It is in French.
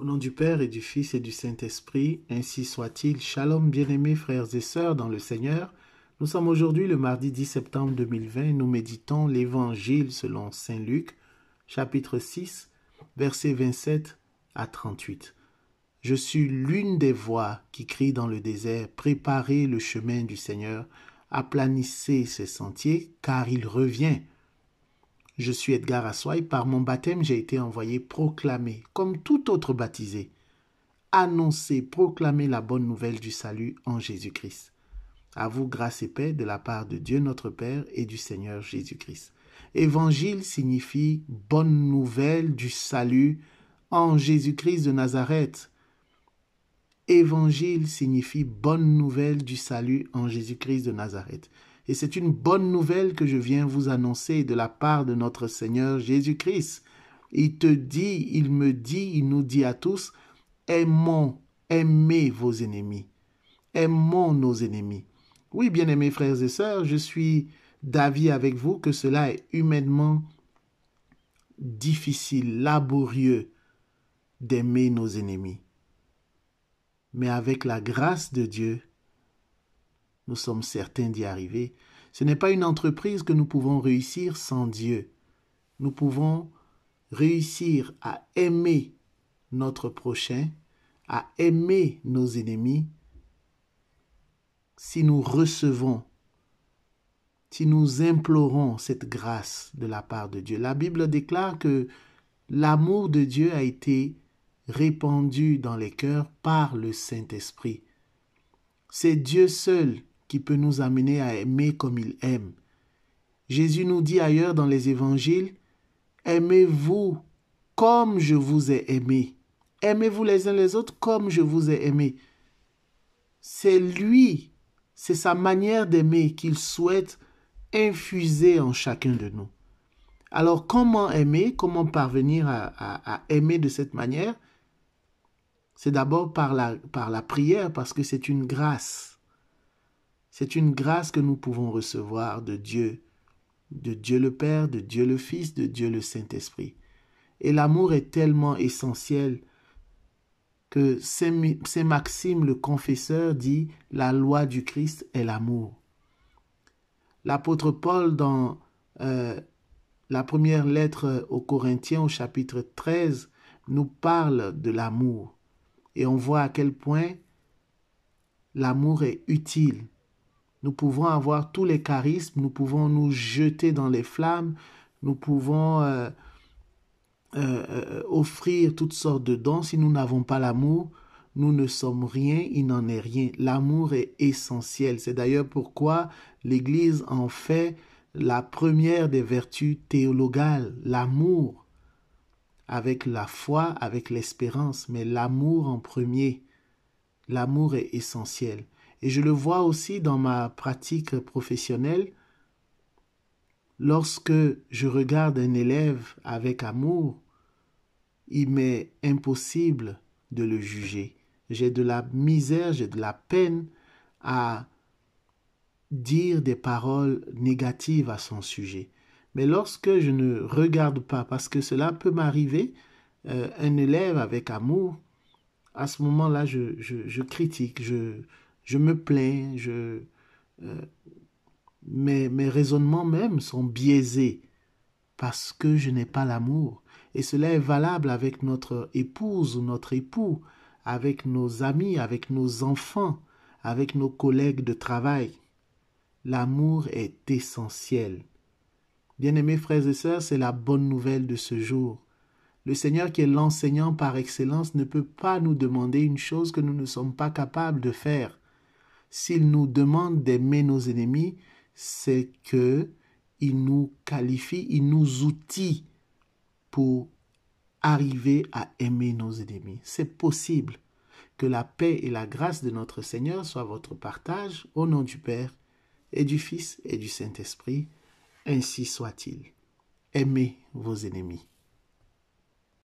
Au nom du Père et du Fils et du Saint-Esprit, ainsi soit-il. Shalom, bien-aimés frères et sœurs dans le Seigneur. Nous sommes aujourd'hui le mardi 10 septembre 2020. Nous méditons l'Évangile selon Saint Luc, chapitre 6, versets 27 à 38. Je suis l'une des voix qui crie dans le désert, préparez le chemin du Seigneur, aplanissez ses sentiers, car il revient. Je suis Edgar Assoy. Par mon baptême, j'ai été envoyé proclamer, comme tout autre baptisé, annoncer, proclamer la bonne nouvelle du salut en Jésus-Christ. À vous grâce et paix de la part de Dieu notre Père et du Seigneur Jésus-Christ. Évangile signifie bonne nouvelle du salut en Jésus-Christ de Nazareth. Évangile signifie bonne nouvelle du salut en Jésus-Christ de Nazareth. Et c'est une bonne nouvelle que je viens vous annoncer de la part de notre Seigneur Jésus-Christ. Il te dit, il me dit, il nous dit à tous, aimons, aimez vos ennemis. Aimons nos ennemis. Oui, bien-aimés frères et sœurs, je suis d'avis avec vous que cela est humainement difficile, laborieux d'aimer nos ennemis. Mais avec la grâce de Dieu, nous sommes certains d'y arriver. Ce n'est pas une entreprise que nous pouvons réussir sans Dieu. Nous pouvons réussir à aimer notre prochain, à aimer nos ennemis, si nous recevons, si nous implorons cette grâce de la part de Dieu. La Bible déclare que l'amour de Dieu a été répandu dans les cœurs par le Saint-Esprit. C'est Dieu seul qui peut nous amener à aimer comme il aime. Jésus nous dit ailleurs dans les évangiles, Aimez-vous comme je vous ai aimé. Aimez-vous les uns les autres comme je vous ai aimé. C'est lui, c'est sa manière d'aimer qu'il souhaite infuser en chacun de nous. Alors comment aimer, comment parvenir à, aimer de cette manière? C'est d'abord par la, par la prière parce que c'est une grâce. C'est une grâce que nous pouvons recevoir de Dieu, de Dieu le Père, de Dieu le Fils, de Dieu le Saint-Esprit. Et l'amour est tellement essentiel que Saint Maxime le confesseur dit la loi du Christ est l'amour. L'apôtre Paul dans euh, la première lettre aux Corinthiens au chapitre 13 nous parle de l'amour et on voit à quel point l'amour est utile nous pouvons avoir tous les charismes, nous pouvons nous jeter dans les flammes, nous pouvons euh, euh, euh, offrir toutes sortes de dons. Si nous n'avons pas l'amour, nous ne sommes rien, il n'en est rien. L'amour est essentiel. C'est d'ailleurs pourquoi l'Église en fait la première des vertus théologales, l'amour, avec la foi, avec l'espérance, mais l'amour en premier. L'amour est essentiel. Et je le vois aussi dans ma pratique professionnelle. Lorsque je regarde un élève avec amour, il m'est impossible de le juger. J'ai de la misère, j'ai de la peine à dire des paroles négatives à son sujet. Mais lorsque je ne regarde pas, parce que cela peut m'arriver, euh, un élève avec amour, à ce moment-là, je, je, critique, je, je me plains, je, euh, mes, mes raisonnements même sont biaisés parce que je n'ai pas l'amour. Et cela est valable avec notre épouse ou notre époux, avec nos amis, avec nos enfants, avec nos collègues de travail. L'amour est essentiel. Bien-aimés frères et sœurs, c'est la bonne nouvelle de ce jour. Le Seigneur qui est l'enseignant par excellence ne peut pas nous demander une chose que nous ne sommes pas capables de faire. S'il nous demande d'aimer nos ennemis, c'est que il nous qualifie, il nous outille pour arriver à aimer nos ennemis. C'est possible. Que la paix et la grâce de notre Seigneur soient votre partage au nom du Père et du Fils et du Saint-Esprit. Ainsi soit-il. Aimez vos ennemis.